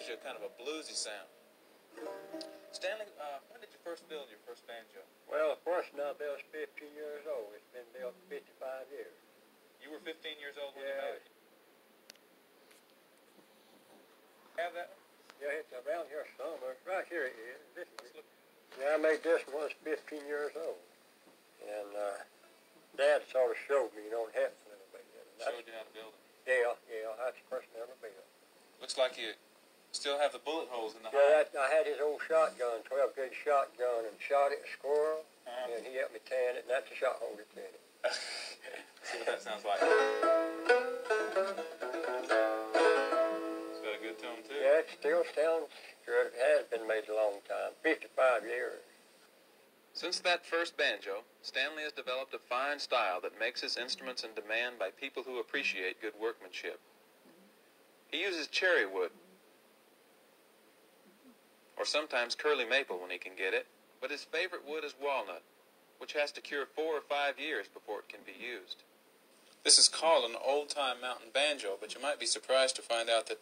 gives you a kind of a bluesy sound. Stanley, uh, when did you first build your first banjo? Well, the first one I built 15 years old. It's been built 55 years. You were 15 years old when Yeah. you made it. Have that one? Yeah, it's around here somewhere. Right here it is. This is look. Yeah, I made this one. I was 15 years old. And uh, Dad sort of showed me, you know, helped me a little bit. Showed you how to build it. Yeah, yeah, that's the first one I ever built. Looks like you still have the bullet holes in the Yeah, hide. that, I had his old shotgun, 12 gauge shotgun, and shot it a squirrel. Uh-huh. And he helped me tan it, and that's the shot hole that's in it. See what that sounds like. It's got a good tone too. Yeah, it still sounds good. It has been made a long time, 55 years. Since that first banjo, Stanley has developed a fine style that makes his instruments in demand by people who appreciate good workmanship. He uses cherry wood, or sometimes curly maple when he can get it, but his favorite wood is walnut, which has to cure four or five years before it can be used. This is called an old-time mountain banjo, but you might be surprised to find out that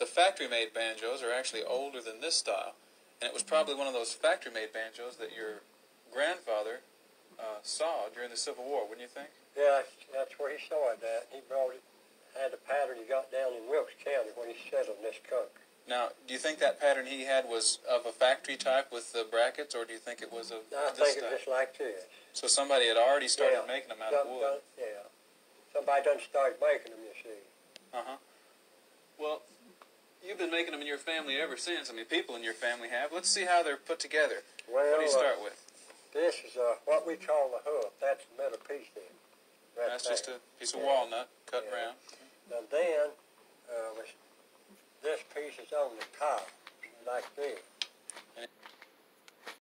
the factory-made banjos are actually older than this style, and it was probably one of those factory-made banjos that your grandfather uh, saw during the Civil War, wouldn't you think? Yeah, that's, that's where he saw it at. He brought it, had the pattern he got down in Wilkes County when he settled in this country. Now, do you think that pattern he had was of a factory type with the brackets, or do you think it was of I think it's just like this. So somebody had already started Yeah. making them out of Done- wood. done- yeah. Somebody done started making them, you see. Uh huh. Well, you've been making them in your family ever since. I mean, people in your family have. Let's see how they're put together. Well, what do you uh, start with? this is uh, what we call the hoof. That's the middle piece there. Right That's just a piece of Yeah. walnut cut Yeah. round. And then pieces on the top, like this.